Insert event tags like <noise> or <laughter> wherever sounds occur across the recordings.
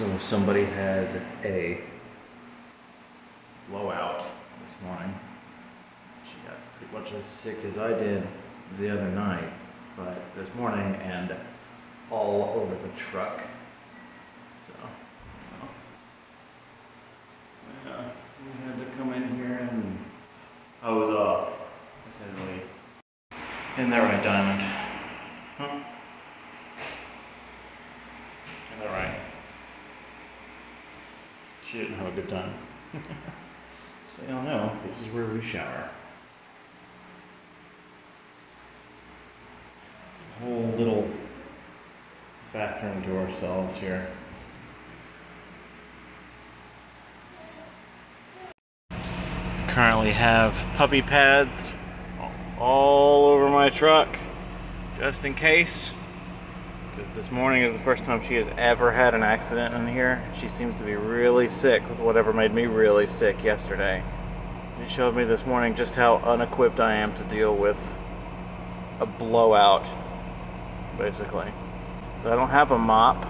So somebody had a blowout this morning. She got pretty much as sick as I did the other night, but this morning and all over the truck. So, yeah, we had to come in here and hose off, to say the least. Isn't that right, Diamond? Huh? Isn't that right? She didn't have a good time. <laughs> so y'all know, this is where we shower. Whole little bathroom to ourselves here. Currently have puppy pads all over my truck just in case because this morning is the first time she has ever had an accident in here. She seems to be really sick with whatever made me really sick yesterday. It showed me this morning just how unequipped I am to deal with a blowout, basically. So I don't have a mop.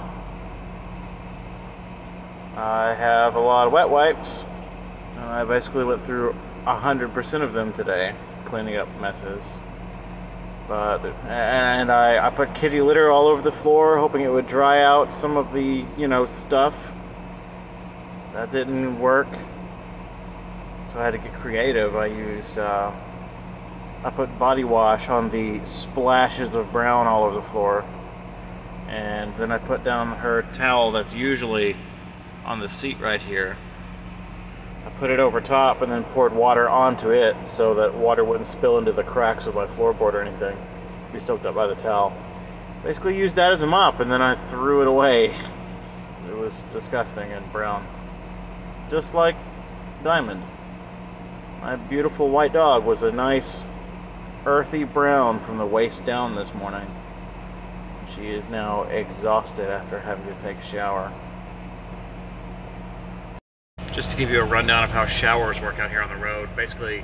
I have a lot of wet wipes. I basically went through 100% of them today, cleaning up messes. But and I, I put kitty litter all over the floor, hoping it would dry out some of the you know stuff. That didn't work, so I had to get creative. I used uh, I put body wash on the splashes of brown all over the floor, and then I put down her towel that's usually on the seat right here. Put it over top and then poured water onto it so that water wouldn't spill into the cracks of my floorboard or anything. Be soaked up by the towel. Basically used that as a mop and then I threw it away. <laughs> It was disgusting and brown. Just like Diamond. My beautiful white dog was a nice earthy brown from the waist down this morning. She is now exhausted after having to take a shower. Just to give you a rundown of how showers work out here on the road, basically,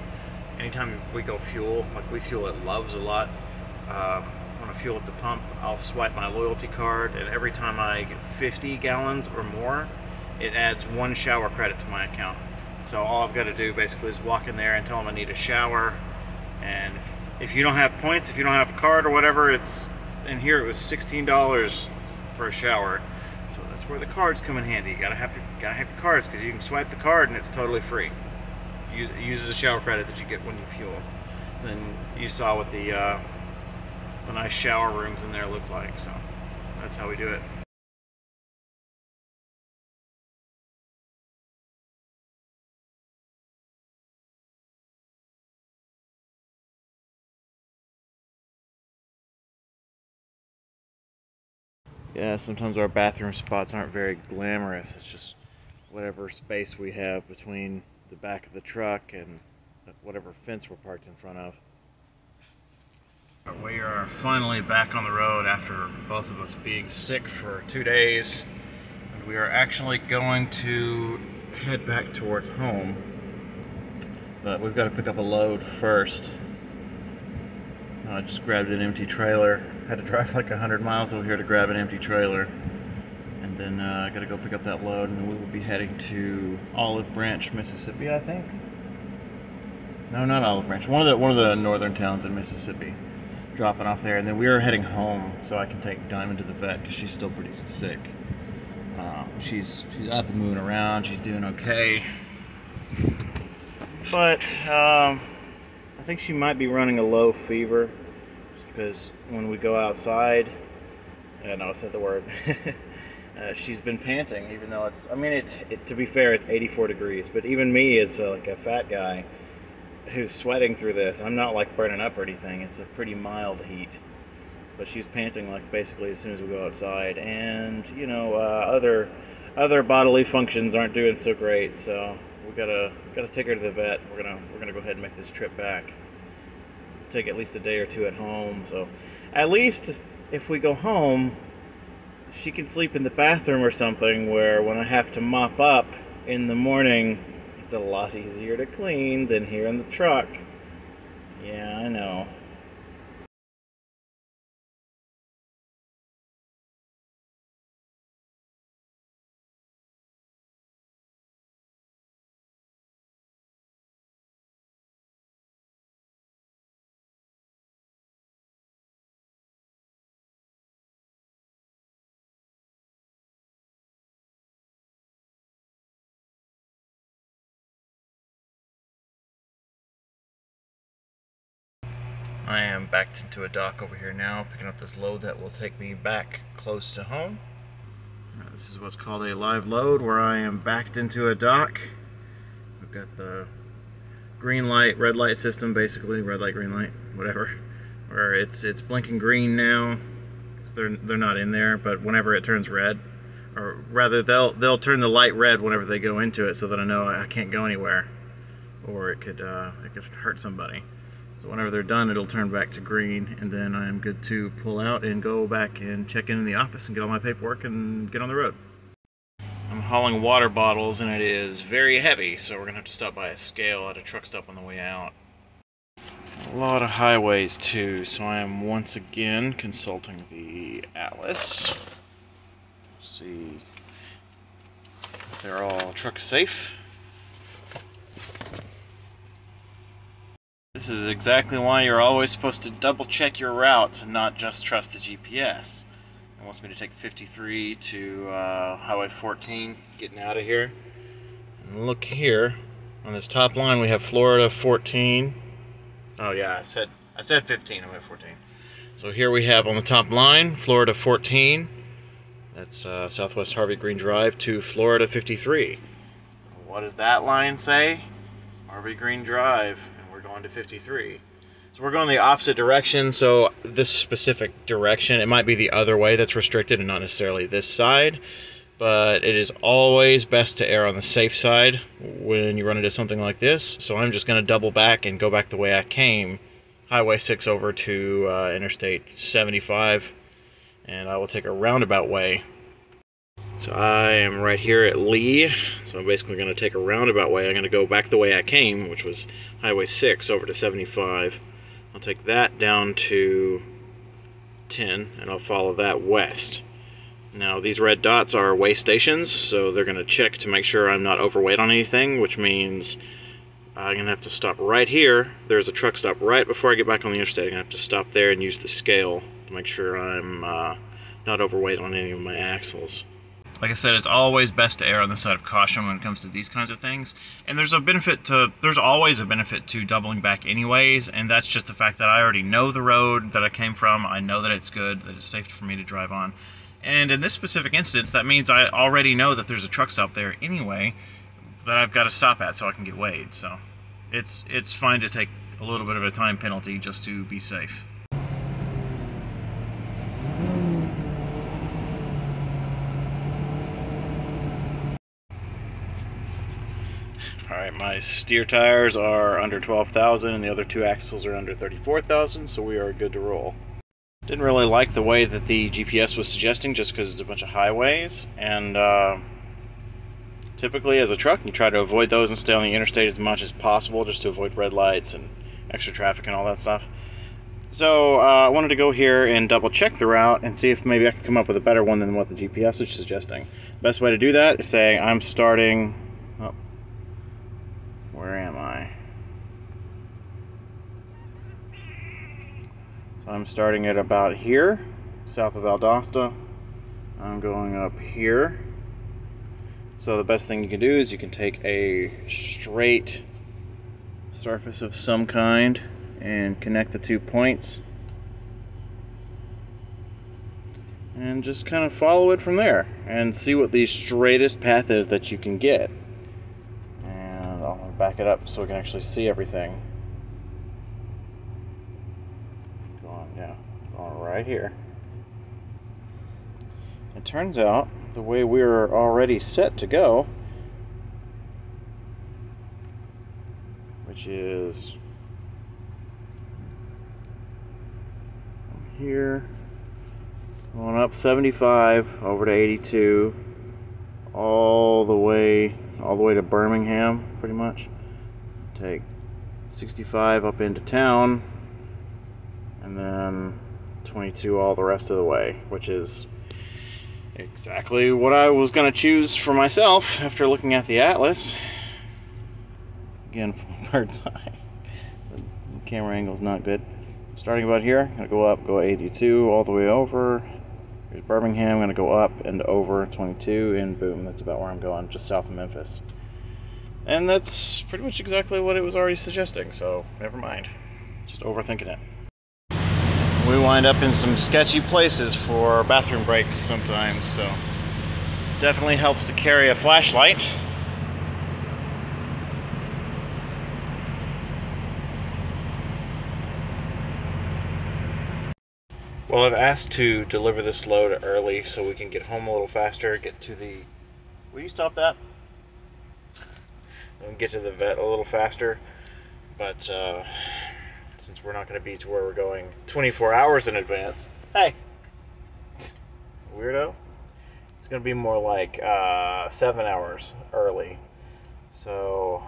anytime we go fuel, like we fuel at Love's a lot, um, when I fuel at the pump, I'll swipe my loyalty card, and every time I get 50 gallons or more, it adds one shower credit to my account. So all I've got to do basically is walk in there and tell them I need a shower, and if you don't have points, if you don't have a card or whatever, it's in here it was $16 for a shower. Where the cards come in handy. You gotta have your, gotta have your cards because you can swipe the card and it's totally free. Use, uses a shower credit that you get when you fuel. Then you saw what the uh, the nice shower rooms in there look like. So that's how we do it. Yeah, sometimes our bathroom spots aren't very glamorous. It's just whatever space we have between the back of the truck and whatever fence we're parked in front of. We are finally back on the road after both of us being sick for two days. And we are actually going to head back towards home. But we've got to pick up a load first. I just grabbed an empty trailer. Had to drive like 100 miles over here to grab an empty trailer. And then uh, I gotta go pick up that load and then we will be heading to Olive Branch, Mississippi, I think. No, not Olive Branch. One of the one of the northern towns in Mississippi. Dropping off there, and then we are heading home so I can take Diamond to the vet because she's still pretty sick. Um, she's she's up and moving around. She's doing okay, but um, think she might be running a low fever, just because when we go outside, and I said the word. <laughs> Uh, she's been panting, even though it's. I mean, it, it. To be fair, it's 84 degrees. But even me, as uh, like a fat guy, who's sweating through this, I'm not like burning up or anything. It's a pretty mild heat. But she's panting like basically as soon as we go outside, and you know, uh, other other bodily functions aren't doing so great. So we gotta gotta take her to the vet. We're gonna we're gonna go ahead and make this trip back. Take at least a day or two at home. So at least if we go home she can sleep in the bathroom or something where when I have to mop up in the morning, it's a lot easier to clean than here in the truck. Yeah, I know. I am backed into a dock over here now, picking up this load that will take me back close to home. This is what's called a live load, where I am backed into a dock. I've got the green light, red light system, basically red light, green light, whatever. Where it's it's blinking green now, because they're they're not in there. But whenever it turns red, or rather they'll they'll turn the light red whenever they go into it, so that I know I can't go anywhere, or it could uh, it could hurt somebody. So whenever they're done, it'll turn back to green, and then I am good to pull out and go back and check in in the office and get all my paperwork and get on the road. I'm hauling water bottles, and it is very heavy, so we're gonna have to stop by a scale at a truck stop on the way out. A lot of highways too, so I am once again consulting the Atlas. See if they're all truck safe. This is exactly why you're always supposed to double check your routes and not just trust the GPS. It wants me to take 53 to uh, Highway 14, getting out of here. And look here, on this top line we have Florida 14. Oh yeah, I said I said 15. I'm at 14. So here we have on the top line Florida 14. That's uh, Southwest Harvey Green Drive to Florida 53. What does that line say? Harvey Green Drive going to 53. So we're going the opposite direction. So this specific direction, it might be the other way that's restricted and not necessarily this side. But it is always best to err on the safe side when you run into something like this. So I'm just going to double back and go back the way I came. Highway 6 over to uh, Interstate 75. And I will take a roundabout way so I am right here at Lee, so I'm basically going to take a roundabout way. I'm going to go back the way I came, which was Highway 6 over to 75. I'll take that down to 10, and I'll follow that west. Now, these red dots are weigh stations, so they're going to check to make sure I'm not overweight on anything, which means I'm going to have to stop right here. There's a truck stop right before I get back on the interstate. I'm going to have to stop there and use the scale to make sure I'm uh, not overweight on any of my axles like I said, it's always best to err on the side of caution when it comes to these kinds of things. And there's a benefit to, there's always a benefit to doubling back anyways, and that's just the fact that I already know the road that I came from. I know that it's good, that it's safe for me to drive on. And in this specific instance, that means I already know that there's a truck stop there anyway that I've got to stop at so I can get weighed. So it's it's fine to take a little bit of a time penalty just to be safe. My steer tires are under 12,000 and the other two axles are under 34,000, so we are good to roll. Didn't really like the way that the GPS was suggesting just because it's a bunch of highways, and uh, typically as a truck you try to avoid those and stay on the interstate as much as possible just to avoid red lights and extra traffic and all that stuff. So uh, I wanted to go here and double check the route and see if maybe I could come up with a better one than what the GPS was suggesting. Best way to do that is saying I'm starting where am I? So I'm starting at about here, south of Valdosta. I'm going up here. So the best thing you can do is you can take a straight surface of some kind and connect the two points. And just kind of follow it from there and see what the straightest path is that you can get back it up so we can actually see everything. Going, yeah, going right here. It turns out the way we are already set to go, which is here, going up 75 over to 82, all the way all the way to Birmingham, pretty much. Take 65 up into town, and then 22 all the rest of the way, which is exactly what I was going to choose for myself after looking at the atlas. Again, <laughs> from bird's eye. The camera angle is not good. Starting about here, to go up, go 82 all the way over, Birmingham. I'm going to go up and over 22, and boom, that's about where I'm going, just south of Memphis. And that's pretty much exactly what it was already suggesting, so never mind. Just overthinking it. we wind up in some sketchy places for bathroom breaks sometimes, so definitely helps to carry a flashlight. Well, I've asked to deliver this load early so we can get home a little faster, get to the. Will you stop that? And get to the vet a little faster. But uh, since we're not going to be to where we're going 24 hours in advance, hey, weirdo, it's going to be more like uh, seven hours early. So,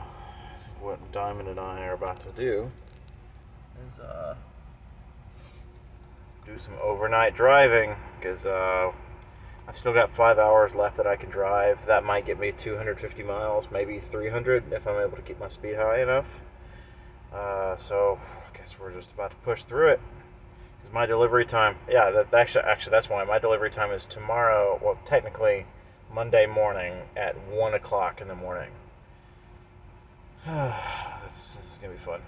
what Diamond and I are about to do is. Uh, do some overnight driving because uh, I've still got five hours left that I can drive. That might get me 250 miles, maybe 300 if I'm able to keep my speed high enough. Uh, so I guess we're just about to push through it. Because my delivery time, yeah, that actually, actually that's why my delivery time is tomorrow. Well, technically Monday morning at one o'clock in the morning. <sighs> this, this is gonna be fun.